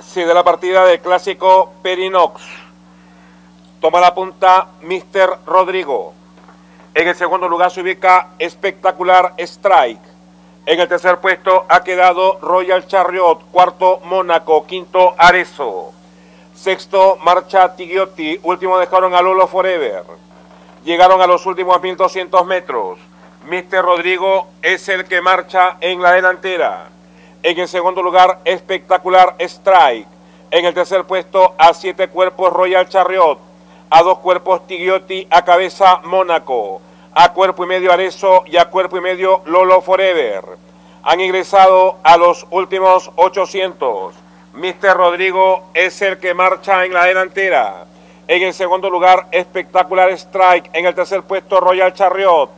sigue la partida del clásico Perinox. Toma la punta Mr. Rodrigo. En el segundo lugar se ubica Espectacular Strike. En el tercer puesto ha quedado Royal Chariot. Cuarto Mónaco. Quinto Arezo. Sexto Marcha Tigiotti. Último dejaron a Lolo Forever. Llegaron a los últimos 1200 metros. Mr. Rodrigo es el que marcha en la delantera. En el segundo lugar, espectacular Strike. En el tercer puesto, a siete cuerpos Royal Chariot. A dos cuerpos Tigiotti, a cabeza Mónaco. A cuerpo y medio Arezo y a cuerpo y medio Lolo Forever. Han ingresado a los últimos 800. Mr. Rodrigo es el que marcha en la delantera. En el segundo lugar, espectacular Strike. En el tercer puesto, Royal Chariot.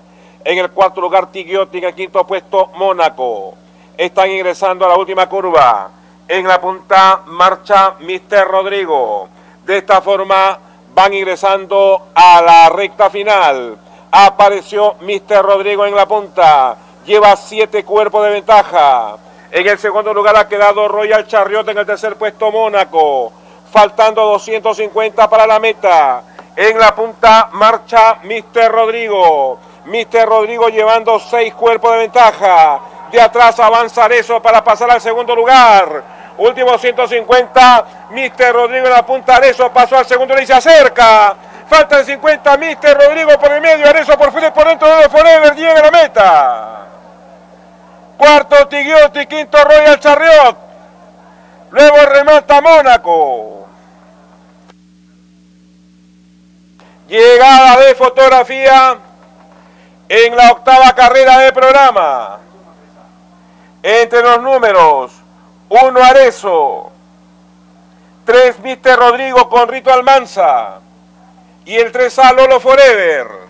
En el cuarto lugar, Tigiotti. En el quinto puesto, Mónaco están ingresando a la última curva. En la punta marcha Mr. Rodrigo. De esta forma van ingresando a la recta final. Apareció Mr. Rodrigo en la punta. Lleva siete cuerpos de ventaja. En el segundo lugar ha quedado Royal Chariot en el tercer puesto Mónaco. Faltando 250 para la meta. En la punta marcha Mr. Rodrigo. Mr. Rodrigo llevando seis cuerpos de ventaja. De atrás avanza eso para pasar al segundo lugar. Último 150, Mr. Rodrigo en la punta, Arezo pasó al segundo y se acerca. Faltan 50, Mr. Rodrigo por el medio, Arezo por fin por dentro de Forever, llega a la meta. Cuarto Tigiotti, quinto Royal Charriot. Luego remata Mónaco. Llegada de fotografía en la octava carrera del programa. Entre los números, 1 Arezo, 3 Mr. Rodrigo con Rito Almanza y el 3A Lolo Forever.